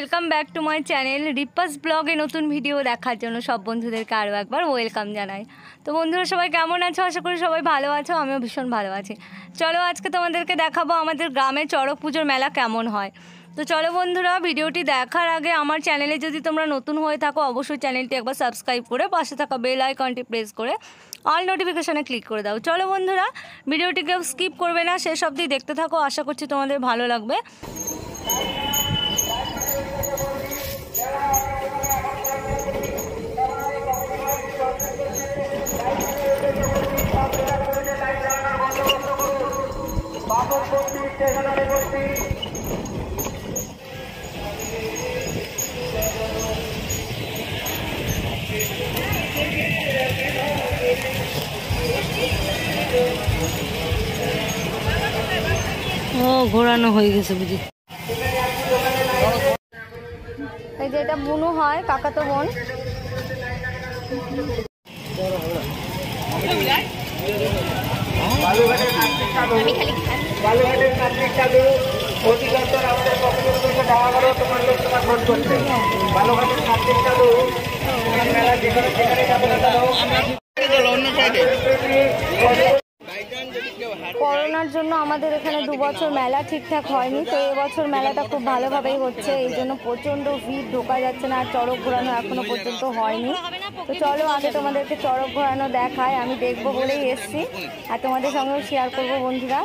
Welcome back to my channel রিপাস ব্লগে নতুন video দেখার জন্য সব বন্ধুদেরকে আরও একবার ওয়েলকাম জানাই। তো বন্ধুরা, সবাই কেমন আছো? আশা করি সবাই ভালো আছো, আমিও ভীষণ ভালো আছি। চলো আজকে তোমাদেরকে দেখাবো আমাদের গ্রামে চড়ক পুজোর মেলা কেমন হয়। তো চলো বন্ধুরা, ভিডিওটি দেখার আগে আমার চ্যানেলে যদি তোমরা নতুন হয়ে থাকো, অবশ্যই চ্যানেলটি একবার সাবস্ক্রাইব করে পাশে থাকা বেল আইকনটি প্রেস করে অল নোটিফিকেশানে ক্লিক করে দাও। চলো বন্ধুরা, ভিডিওটি কেউ স্কিপ করবে না, শেষ অবধি দেখতে থাকো। আশা করছি তোমাদের ভালো লাগবে। ঘোরানো হয়ে গেছে বুঝি। এই যে এটা বুনু হয় কাকাতো বোন। বালুঘাটের করোনার জন্য আমাদের এখানে দু বছর মেলা ঠিকঠাক হয়নি, তো এবছর মেলাটা খুব ভালোভাবেই হচ্ছে, এই জন্য প্রচণ্ড ভিড় ঢোকা যাচ্ছে না, আর চড়ক ঘোরানো এখনও পর্যন্ত হয়নি। তো চলো আগে তোমাদেরকে চড়ক ঘোরানো দেখায় আমি দেখব বলেই এসছি। আর তোমাদের সঙ্গেও শেয়ার করব বন্ধুরা।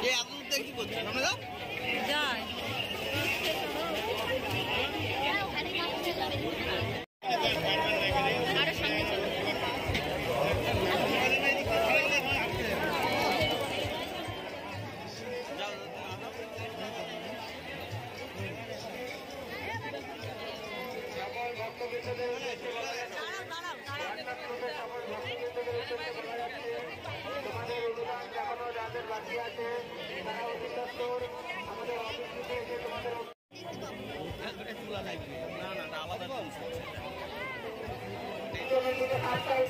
Okay,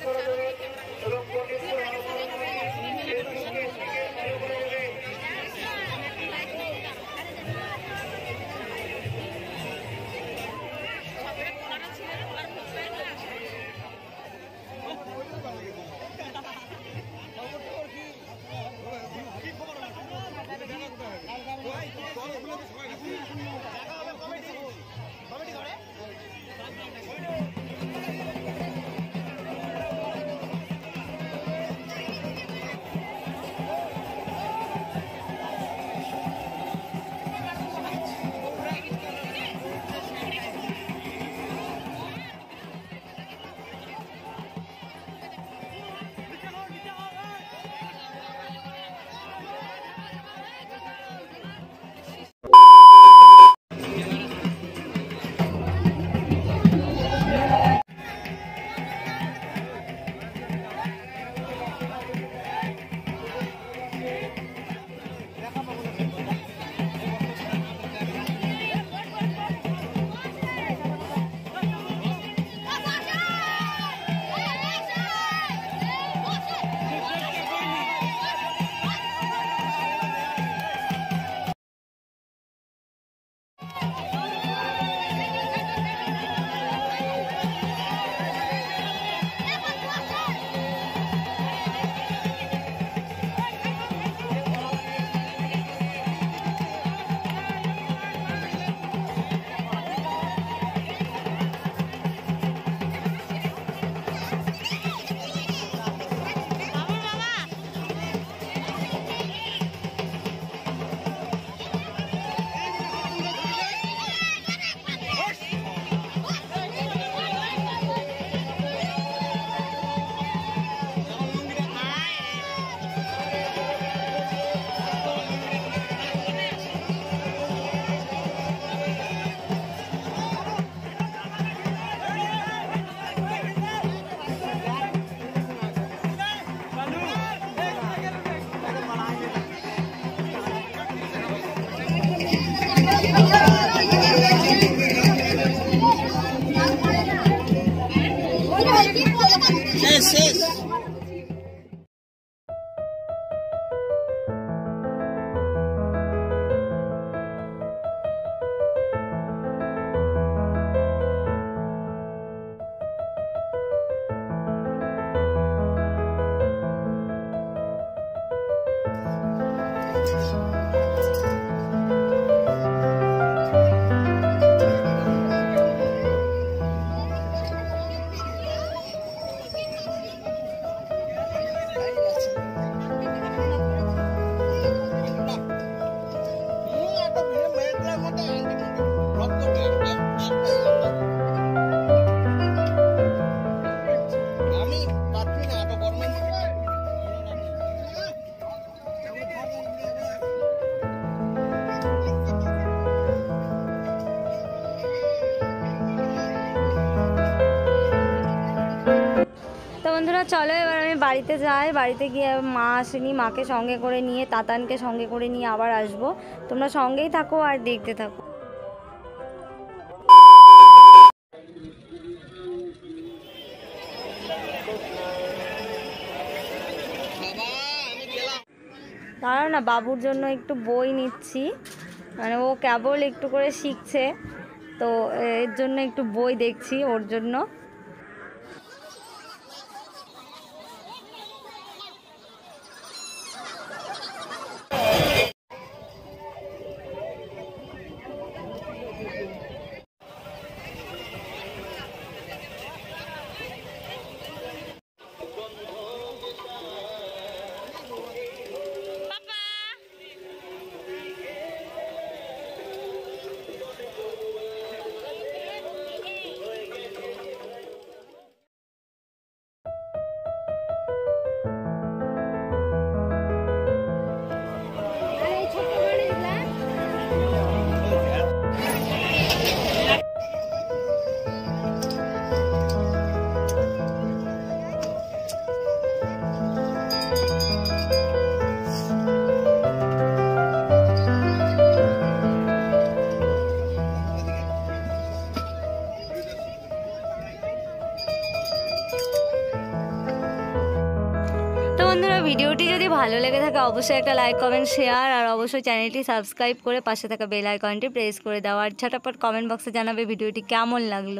yes. চলো, এবার আমি বাড়িতে যাই। বাড়িতে গিয়ে মা আসেনি, মাকে সঙ্গে করে নিয়ে, তাতানকে সঙ্গে করে নিয়ে আবার আসব। তোমরা সঙ্গেই থাকো আর দেখতে থাকো। দাঁড়াও না, বাবুর জন্য একটু বই নিচ্ছি। মানে ও কেবল একটু করে শিখছে, তো এর জন্য একটু বই দেখছি ওর জন্য। ভিডিওটি যদি ভালো লেগে থাকে, অবশ্যই একটা লাইক কমেন্ট শেয়ার আর অবশ্যই চ্যানেলটি সাবস্ক্রাইব করে পাশে থাকা বেল আইকনটি প্রেস করে দাও। আর ঝটাপট কমেন্ট বক্সে জানাবে ভিডিওটি কেমন লাগল।